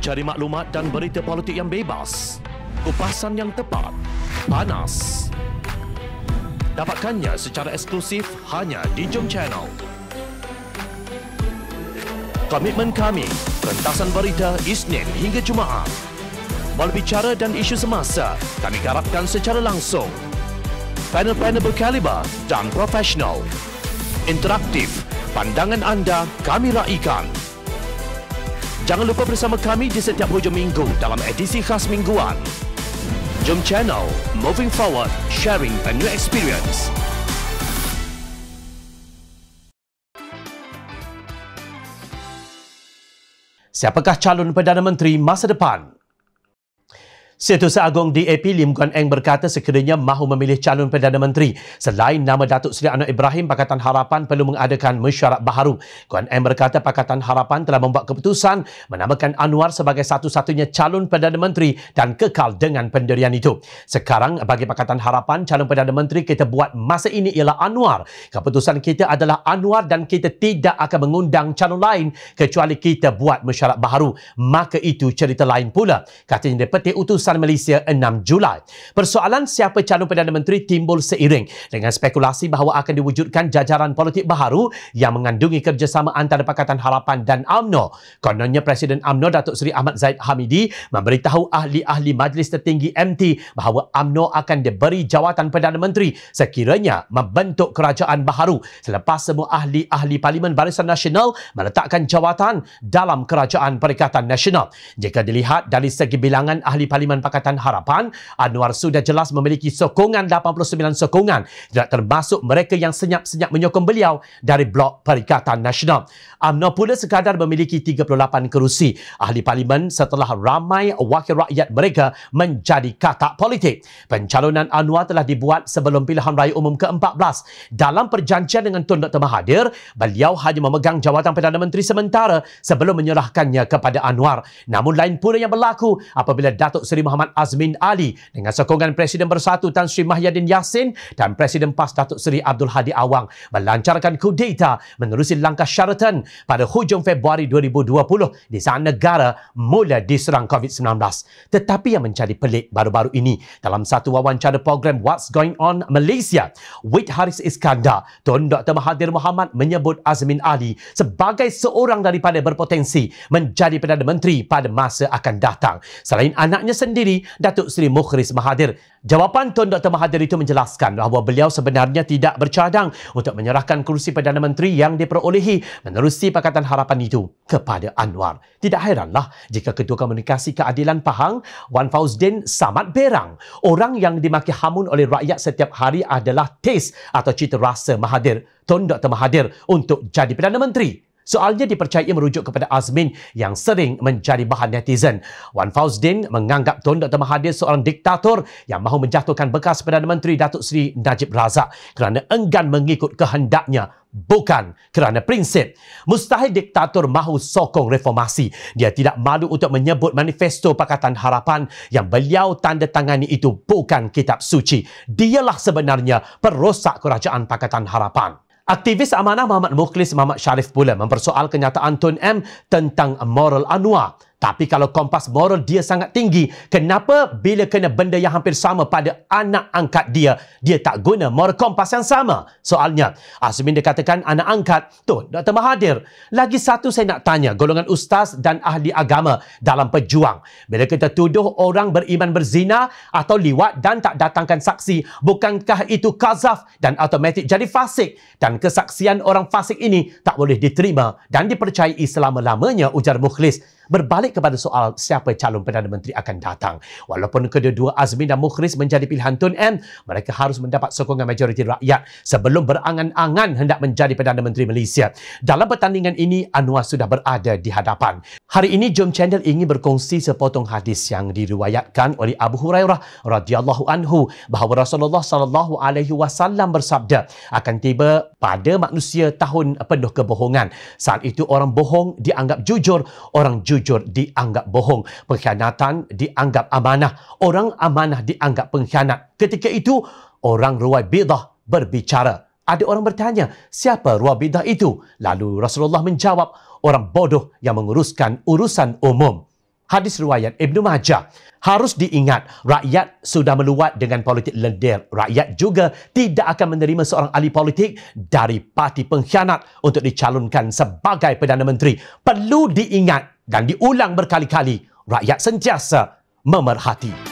Mencari maklumat dan berita politik yang bebas. Kupasan yang tepat. Panas. Dapatkannya secara eksklusif hanya di Jom Channel. Komitmen kami, pentasan berita Isnin hingga Jumaat. Berbicara dan isu semasa, kami garapkan secara langsung. Panel-panel berkaliber dan profesional. Interaktif, pandangan anda kami raikan. Jangan lupa bersama kami di setiap hujung minggu dalam edisi khas mingguan. Jom Channel, moving forward, sharing a new experience. Siapakah calon Perdana Menteri masa depan? Setiausaha Agong DAP Lim Guan Eng berkata sekiranya mahu memilih calon Perdana Menteri selain nama Datuk Seri Anwar Ibrahim, Pakatan Harapan perlu mengadakan mesyuarat baharu. Guan Eng berkata Pakatan Harapan telah membuat keputusan menamakan Anwar sebagai satu-satunya calon Perdana Menteri dan kekal dengan pendirian itu. Sekarang bagi Pakatan Harapan, calon Perdana Menteri kita buat masa ini ialah Anwar. Keputusan kita adalah Anwar dan kita tidak akan mengundang calon lain kecuali kita buat mesyuarat baharu. Maka itu cerita lain pula. Katanya Deputi Utusan Keputusan Malaysia 6 Julai. Persoalan siapa calon Perdana Menteri timbul seiring dengan spekulasi bahawa akan diwujudkan jajaran politik baharu yang mengandungi kerjasama antara Pakatan Harapan dan AMNO. Kononnya Presiden AMNO Datuk Seri Ahmad Zaid Hamidi memberitahu ahli-ahli Majlis Tertinggi MT bahawa AMNO akan diberi jawatan Perdana Menteri sekiranya membentuk kerajaan baharu selepas semua ahli-ahli Parlimen Barisan Nasional meletakkan jawatan dalam Kerajaan Perikatan Nasional. Jika dilihat dari segi bilangan ahli Parlimen Pakatan Harapan, Anwar sudah jelas memiliki sokongan 89 sokongan, tidak termasuk mereka yang senyap-senyap menyokong beliau dari Blok Perikatan Nasional. UMNO pula sekadar memiliki 38 kerusi ahli parlimen setelah ramai wakil rakyat mereka menjadi katak politik. Pencalonan Anwar telah dibuat sebelum pilihan raya umum ke-14. Dalam perjanjian dengan Tun Dr. Mahathir, beliau hanya memegang jawatan Perdana Menteri sementara sebelum menyerahkannya kepada Anwar. Namun lain pula yang berlaku apabila Datuk Seri Muhammad Azmin Ali dengan sokongan Presiden Bersatu Tan Sri Mahyadin Yassin dan Presiden PAS Datuk Seri Abdul Hadi Awang melancarkan kudeta menerusi langkah Sheraton pada hujung Februari 2020 di saat negara mula diserang COVID-19. Tetapi yang menjadi pelik baru-baru ini dalam satu wawancara program What's Going On Malaysia, Wit Haris Iskandar, Tun Dr. Mahathir Mohamad menyebut Azmin Ali sebagai seorang daripada berpotensi menjadi Perdana Menteri pada masa akan datang. Selain anaknya sendiri, sendiri Datuk Seri Mukhris Mahathir. Jawapan Tun Dr. Mahathir itu menjelaskan bahawa beliau sebenarnya tidak bercadang untuk menyerahkan kursi Perdana Menteri yang diperolehi menerusi Pakatan Harapan itu kepada Anwar. Tidak heranlah jika Ketua Komunikasi Keadilan Pahang, Wan Fauzdin Samad Berang, orang yang dimaki hamun oleh rakyat setiap hari adalah tes atau cita rasa Mahathir, Tun Dr. Mahathir untuk jadi Perdana Menteri. Soalnya dipercayai merujuk kepada Azmin yang sering menjadi bahan netizen. Wan Fauzdin menganggap Tun Dr. Mahathir seorang diktator yang mahu menjatuhkan bekas Perdana Menteri Datuk Seri Najib Razak kerana enggan mengikut kehendaknya bukan kerana prinsip. Mustahil diktator mahu sokong reformasi. Dia tidak malu untuk menyebut manifesto Pakatan Harapan yang beliau tanda tangani itu bukan kitab suci. Dialah sebenarnya perosak kerajaan Pakatan Harapan. Aktivis amanah Muhammad Mukhlis Muhammad Sharif pula mempersoal kenyataan Tun M tentang moral Anwar. Tapi kalau kompas moral dia sangat tinggi, kenapa bila kena benda yang hampir sama pada anak angkat dia, dia tak guna moral kompas yang sama? Soalnya, Azmin dia katakan anak angkat, tu Dr. Mahathir. Lagi satu saya nak tanya, golongan ustaz dan ahli agama dalam pejuang. Bila kita tuduh orang beriman berzina atau liwat dan tak datangkan saksi, bukankah itu kazaf dan automatik jadi fasik? Dan kesaksian orang fasik ini tak boleh diterima dan dipercayai selama-lamanya, ujar Mukhlis berbalik kepada soal siapa calon Perdana Menteri akan datang. Walaupun kedua-dua Azmin dan Mukhris menjadi pilihan Tun M, mereka harus mendapat sokongan majoriti rakyat sebelum berangan-angan hendak menjadi Perdana Menteri Malaysia. Dalam pertandingan ini, Anwar sudah berada di hadapan. Hari ini, Jom Channel ingin berkongsi sepotong hadis yang diriwayatkan oleh Abu Hurairah radhiyallahu anhu bahawa Rasulullah sallallahu alaihi wasallam bersabda akan tiba pada manusia tahun penuh kebohongan. Saat itu orang bohong dianggap jujur, orang jujur jujur dianggap bohong. Pengkhianatan dianggap amanah. Orang amanah dianggap pengkhianat. Ketika itu, orang ruwai bidah berbicara. Ada orang bertanya, siapa ruwai bidah itu? Lalu Rasulullah menjawab, orang bodoh yang menguruskan urusan umum. hadis riwayat Ibnu Majah. Harus diingat, rakyat sudah meluat dengan politik lendir. Rakyat juga tidak akan menerima seorang ahli politik dari parti pengkhianat untuk dicalonkan sebagai Perdana Menteri. Perlu diingat dan diulang berkali-kali, rakyat sentiasa memerhati.